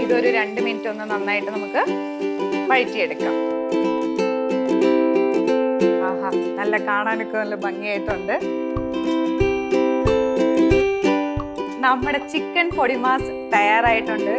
ഇതൊരു രണ്ട് മിനിറ്റ് ഒന്ന് നന്നായിട്ട് നമുക്ക് വഴറ്റിയെടുക്കാം. ആഹാ നല്ല കാണാനൊക്കെ നല്ല ഭംഗിയായിട്ടുണ്ട്. നമ്മുടെ ചിക്കൻ പൊടിമാസ് തയ്യാറായിട്ടുണ്ട്.